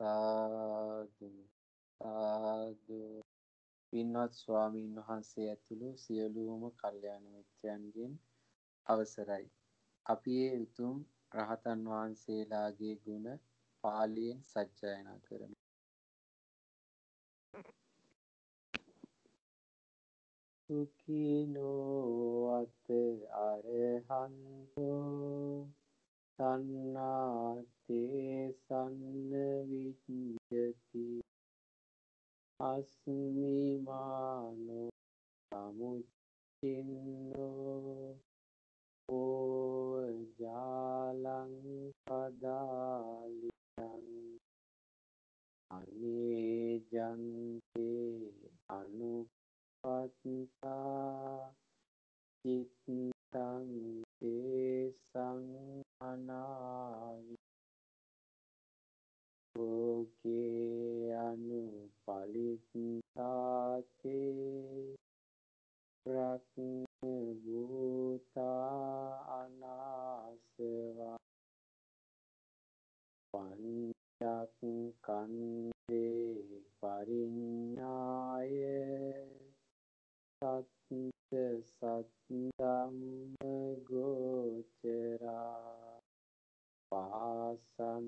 සාදු සාදු පින්වත් ස්වාමීන් වහන්සේ ඇතුළු සියලුම කල්යාණ මිත්‍රයන්ගෙන් අවසරයි. අපි ඒ උතුම් රහතන් වහන්සේලාගේ ගුණ පාලියෙන් සජ්ජායනා කරමු. සුඛිනෝ අත අරහන්තෝ තන්නාතේ සන්න විච්ඡති අස්මිමානෝ සමුච්චින්නෝ ඕජාලං පදාලියං අනේජන්තේ අනුපත්තා චිත්තං තේසං අනාවි ලෝකේ අනුපලිත්තාතේ ප්‍රඥ භූතා අනාසවා පංචක්කන්දේ පරිඤ්ඤාය සත්ත සත්ධම්ම ගෝචරා පාසන්සියා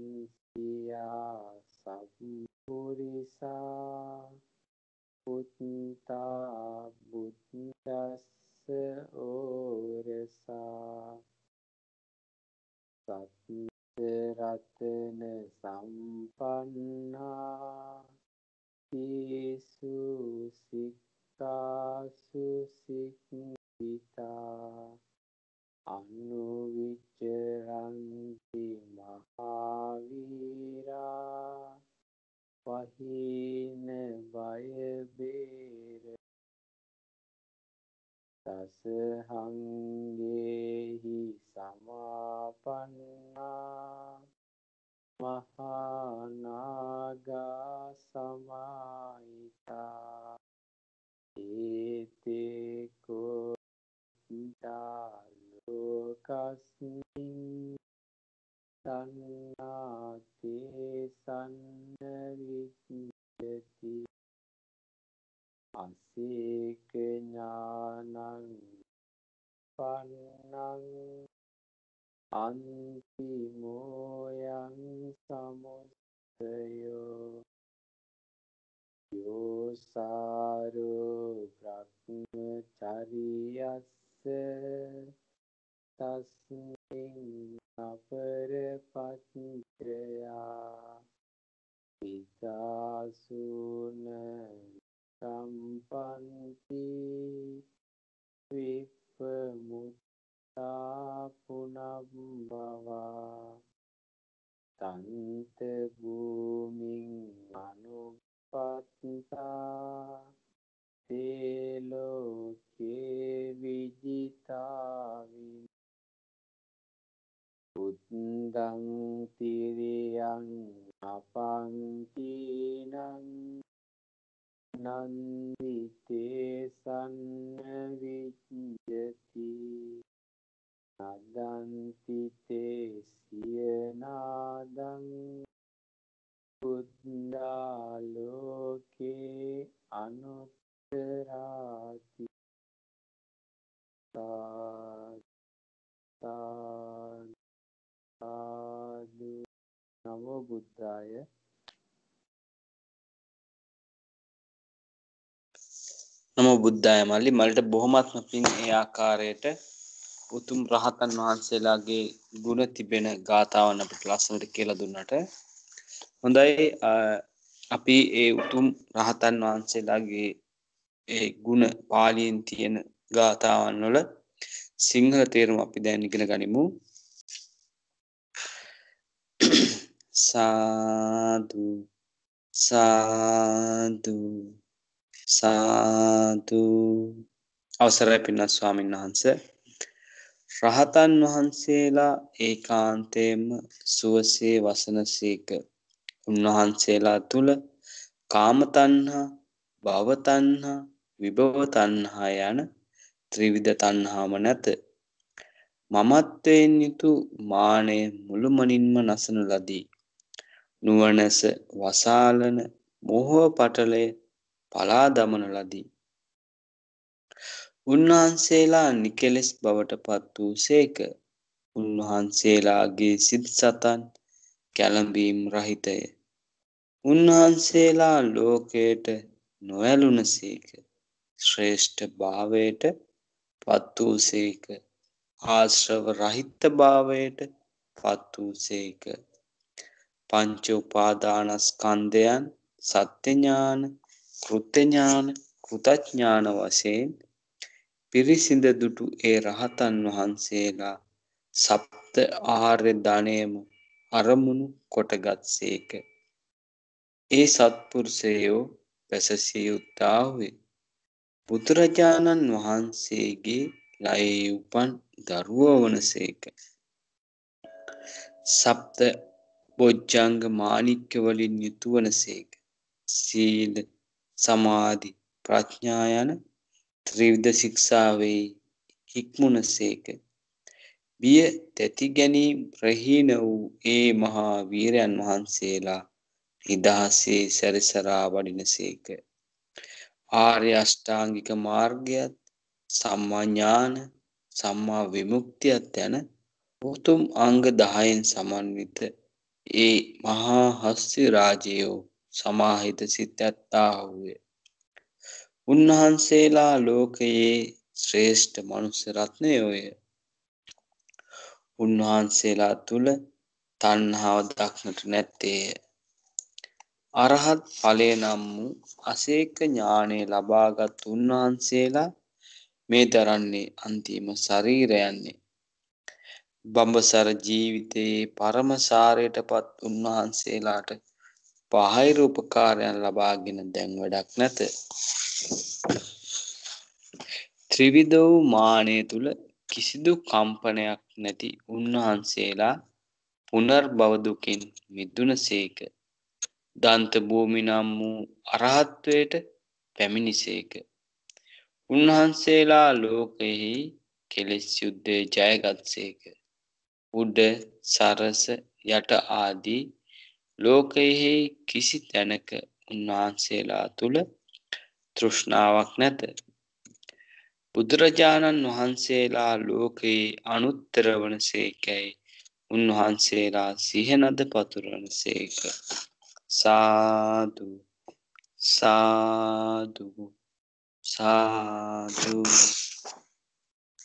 පුත්තා බුද්දස්ස ඕරසා සත්තරතන සම්පන්නා පිසු සික්කාසු සික්ඛිතා අනුවිචරන්ති මහාවීරා සන්නාතේ සන්න විච්ඡති අසේක ඥානං පන්නං අන්තිමෝයන් පච්චයා පිතාසුන සම්පන්ති විප්පමුත්තා පුනබ්බවා තන්ත භූමින් අනුපත්තා තේලෝකේ විජිතාවි බුද්ධං තිරියං අපංචීනං නන්දිතේ සන්න විච්ඡති නදන්තිතේ සියනාදං බුද්ධාලෝකේ අනුත්තරාති සාදු නමෝ බුද්ධාය. නමෝ බුද්ධාය මල්ලි. මල්ට බොහොමත්ම පින් ඒ ආකාරයට උතුම් රහතන් වහන්සේලාගේ ගුණ තිබෙන ගාථාවන් අපිට ලස්සනට කියලා දුන්නට. හොඳයි අපි ඒ උතුම් රහතන් වහන්සේලාගේ ඒ ගුණ පාලියෙන් තියෙන ගාථාවන් වල සිංහල තේරුම අපි දැන් ඉගෙන ගනිමු. සාදු සාදු සාදු. අවසරයි පින්නත් ස්වාමීන් වහන්ස. රහතන් වහන්සේලා ඒකාන්තයෙන්ම සුවසේ වසනසේක උන්වහන්සේලා තුළ කාමතන්හා භවතන්හා විභවතන්හා යන ත්‍රිවිධ තන්හාම නැත. මමත්වයෙන් යුතු මානය මුළුමනින්ම නසනු ලදී. නුවණැස වසාලන මෝහ පටලය පලා දමන ලදී. උන්වහන්සේලා නිකෙලෙස් බවට පත් වූ සේක. උන්වහන්සේලාගේ සිත් සතන් කැළඹීම් රහිතය. උන්වහන්සේලා ලෝකයට නොඇලුන සේක. ශ්‍රේෂ්ඨ භාවයට පත් වූ සේක. ආශ්‍රව රහිත්ත භාවයට පත් වූ සේක. පංච උපාදානස්කන්ධයන් සත්‍යඥාන කෘත්‍යඥාන කෘතඥාන වශයෙන් පිරිසිඳ දුටු ඒ රහතන් වහන්සේලා සප්ත ආර්ය ධනයම අරමුණු කොටගත් සේක. ඒ සත්පුරුෂයෝ පැසසිය යුත්තාවේ බුදුරජාණන් වහන්සේගේ ලයේ උපන් දරුවෝ වනසේක. සප්ත බොජ්ජංග මානික්‍ය වලින් යුතු වනසේක. සීල සමාධි ප්‍රඥා යන ත්‍රිවිධ ශික්ෂාවේ හික්මුණසේක. බිය තැති ගැනීම් ප්‍රහීන වූ ඒ මහා වීරයන් වහන්සේලා නිදහසේ සැරිසරා වඩිනසේක. ආර්ය අෂ්ටාංගික මාර්ගයත් සම්මා ඥාන සම්මා විමුක්තියත් යන උතුම් අංග 10න් සමන්විත ඒ මහා හස්ති රාජයෝ සමාහිත සිත් ඇත්තාහුය. උන්වහන්සේලා ලෝකයේ ශ්‍රේෂ්ඨ මනුස්ස රත්නයෝය. උන්වහන්සේලා තුල තණ්හාව දක්නට නැත්තේය. අරහත් ඵලය නම් වූ අසේක ඥානය ලබාගත් උන්වහන්සේලා මේ දරන්නේ අන්තිම ශරීරයන්නේ. බඹසර ජීවිතයේ පරම සාරයටපත් උන්වහන්සේලාට බාහිර උපකාරයන් ලබාගෙන දැන් වැඩක් නැත. ත්‍රිවිධ වූ මානය තුල කිසිදු කම්පනයක් නැති උන්වහන්සේලා පුනර්භව දුකින් මිදුණසේක. දන්ත භූමි නම් වූ අරහත්වයට පැමිණිසේක. උන්වහන්සේලා ලෝකයෙහි කෙලෙස් යුද්ධය ජයගත්සේක. උඩ සරස යට ආදී ලෝකයෙහි කිසි තැනක උන්වහන්සේලා තුළ තෘෂ්ණාවක් නැත. බුදුරජාණන් වහන්සේලා ලෝකයේ අනුත්තර වන සේකැයි උන්වහන්සේලා සිහනද පතුරන සේක. සාදු සාදු සාදු